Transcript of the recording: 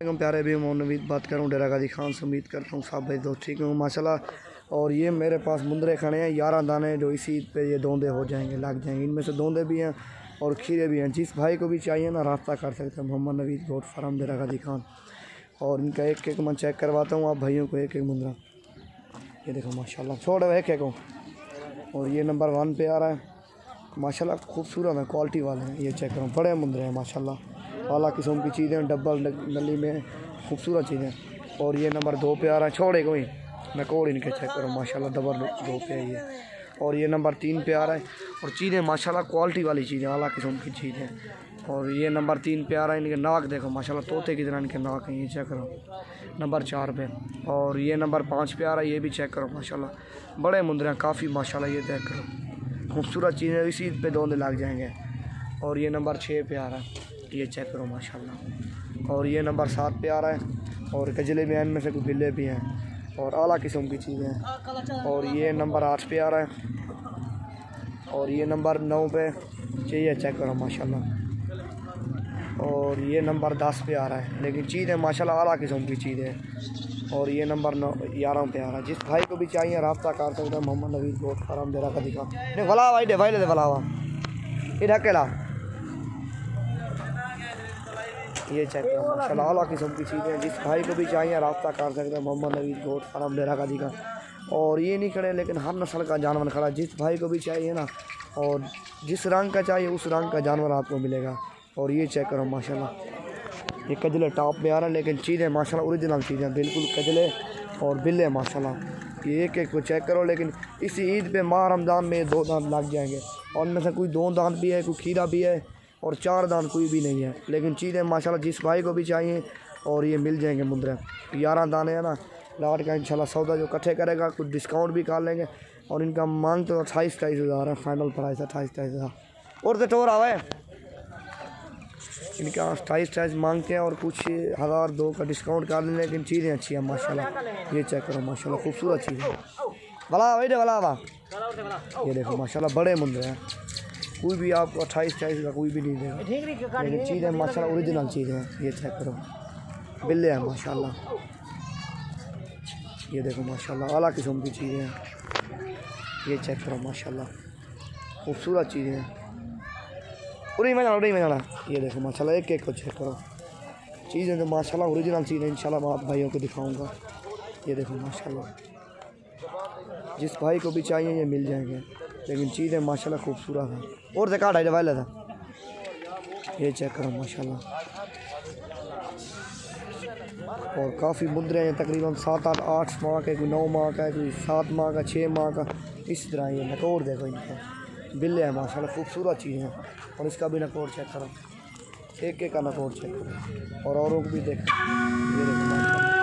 وعلیکم پیارے بھی امون نوید بات کر رہا ہوں، ڈیرہ غازی خان سے امید کرتا ہوں، صاحب بھائی دوست ٹھیک ہوں ماشاء اللہ اور یہ میرے پاس مندرے کھڑے ہیں، یارہ دانے جو اسی عید پہ یہ دوندے ہو جائیں گے، لگ جائیں گے۔ ان میں سے دوندے بھی ہیں اور کھیرے بھی ہیں۔ جس بھائی کو بھی چاہیے نا، رابطہ کر سکتے ہیں۔ محمد نوید گوٹ فرم، ڈیرہ غازی خان۔ اور ان کا ایک ایک من چیک کرواتا ہوں، آپ بھائیوں کو ایک ایک مندرا یہ دیکھو ماشاء اللہ چھوڑ ایک ایک ہوں۔ اور یہ نمبر ون پہ آ رہا ہے۔ ماشاء اللہ خوبصورت ہیں کوالٹی والے ہیں۔ یہ چیک کروں بڑے مندرے ہیں ماشاء اللہ اعلیٰ قسم کی چیزیں، ڈبل نلی میں خوبصورت چیزیں۔ اور یہ نمبر دو پہ آ رہا ہے، چھوڑے کوئی۔ میں کوڑ ان کے چیک کروں ماشاء اللہ ڈبل دو پہ ہے یہ۔ اور یہ نمبر تین پہ آ رہا ہے۔ اور چیزیں ماشاء اللہ کوالٹی والی چیزیں، اعلیٰ قسم کی چیزیں۔ اور یہ نمبر تین پہ آ رہا ہے، ان کے ناک دیکھو ماشاء اللہ طوطے کی طرح ان کے ناک ہیں، یہ چیک کرو۔ نمبر چار پہ۔ اور یہ نمبر پانچ پہ آ رہا ہے، یہ بھی چیک کرو ماشاء اللہ بڑے مندریں کافی ماشاء اللہ یہ چیک کرو۔ خوبصورت چیزیں، اسی پہ دوندے لگ جائیں گے۔ اور یہ نمبر چھ پہ آ رہا ہے۔ یہ چیک کرو ماشاء اللہ اور یہ نمبر سات پہ آ رہا ہے، اور کجلے بھی ہیں، ان میں سے کچھ بلے بھی ہیں، اور اعلیٰ قسم کی چیزیں ہیں۔ اور یہ نمبر آٹھ پہ آ رہا ہے، اور یہ نمبر نو پہ چاہیے چیک کرو ماشاء اللہ اور یہ نمبر دس پہ آ رہا ہے، لیکن چیزیں ماشاء اللہ اعلیٰ قسم کی چیزیں اور یہ نمبر نو گیارہ پہ آ رہا ہے۔ جس بھائی کو بھی چاہیے، رابطہ کر سکتے ہے، محمد نبی بہت آرام دیرا کا دکھا۔ نہیں، بلاوا بھائی ڈے بھائی لے ہوا ادھر کے لا یہ چیک کرو ماشاء اللہ اعلیٰ قسم کی چیزیں۔ جس بھائی کو بھی چاہیے، رابطہ کر سکتے ہیں محمد نوید گھوٹ فارم ڈیرا کا دیکھا اور یہ نہیں کھڑے، لیکن ہر نسل کا جانور کھڑا۔ جس بھائی کو بھی چاہیے نا، اور جس رنگ کا چاہیے، اس رنگ کا جانور آپ کو ملے گا۔ اور یہ چیک کرو ماشاء اللہ یہ کجلے ٹاپ میں آ رہا ہے لیکن چیزیں ماشاء اللہ اوریجنل چیزیں بالکل کجلے اور بلے ماشاء اللہ یہ ایک ایک کو چیک کرو، لیکن اسی عید پہ ماہ رمضان میں دو دانت لگ جائیں گے۔ اور ان میں سے کوئی دو دانت بھی ہے، کوئی کھیرا بھی ہے۔ اور چار دان کوئی بھی نہیں ہے۔ لیکن چیزیں ماشاءاللہ جس بھائی کو بھی چاہیے اور یہ مل جائیں گے مندرے گیارہ دانے ہیں نا، لاٹ کا انشاءاللہ سودا جو کٹھے کرے گا، کچھ ڈسکاؤنٹ بھی کر لیں گے۔ اور ان کا مانگ تو اٹھائیس اٹھائیس ہزار ہے فائنل پرائز اٹھائیس اٹھائیس ہزار۔ اور تو ٹور آوے۔ ان کا اٹھائیس اٹھائیس مانگتے ہیں اور کچھ ہزار، دو کا ڈسکاؤنٹ کر لیں، لیکن چیزیں اچھی ہیں ماشاء اللہ یہ چیک کرو ماشاء اللہ خوبصورت چیز ہے۔ بلا بھائی بلا واہ یہ دیکھو ماشاء اللہ بڑے مندر ہیں۔ کوئی بھی آپ کو اٹھائیس چالیس کا کوئی بھی نہیں دے گا لیکن چیز ہے ماشاء اللہ اوریجنل چیز ہے یہ چیک کرو۔ بلے ہیں ماشاء اللہ۔ یہ دیکھو ماشاء اللہ اعلیٰ قسم کی چیزیں ہیں۔ یہ چیک کرو ماشاء اللہ۔ خوبصورت چیزیں ہیں۔ اڑی میں جانا اڑی میں جانا۔ یہ دیکھو ماشاء اللہ ایک ایک کو چیک کرو۔ چیزیں تو ماشاء اللہ اوریجنل چیزیں ان شاء اللہ میں آپ بھائیوں کو دکھاؤں گا۔ یہ دیکھو ماشاء اللہ۔ جس بھائی کو بھی چاہیے یہ مل جائیں گے۔ لیکن چیز ہے ماشاء اللہ خوبصورت ہے اور دکھا ڈائی ڈبائل تھا؟ یہ چیک کرو ماشاء اللہ اور کافی مندر ہیں، تقریباً سات آٹھ آٹھ ماہ کا کوئی نو ماہ کا، کوئی سات ماہ کا، چھ ماہ کا۔ اس طرح یہ نکور دیکھو ان بلے ہیں ماشاء اللہ خوبصورت چیز ہیں۔ اور اس کا بھی نکور چیک کرو۔ ایک ایک کا نکور چیک کرو۔ اور اوروں کو بھی دیکھو۔ یہ دیکھو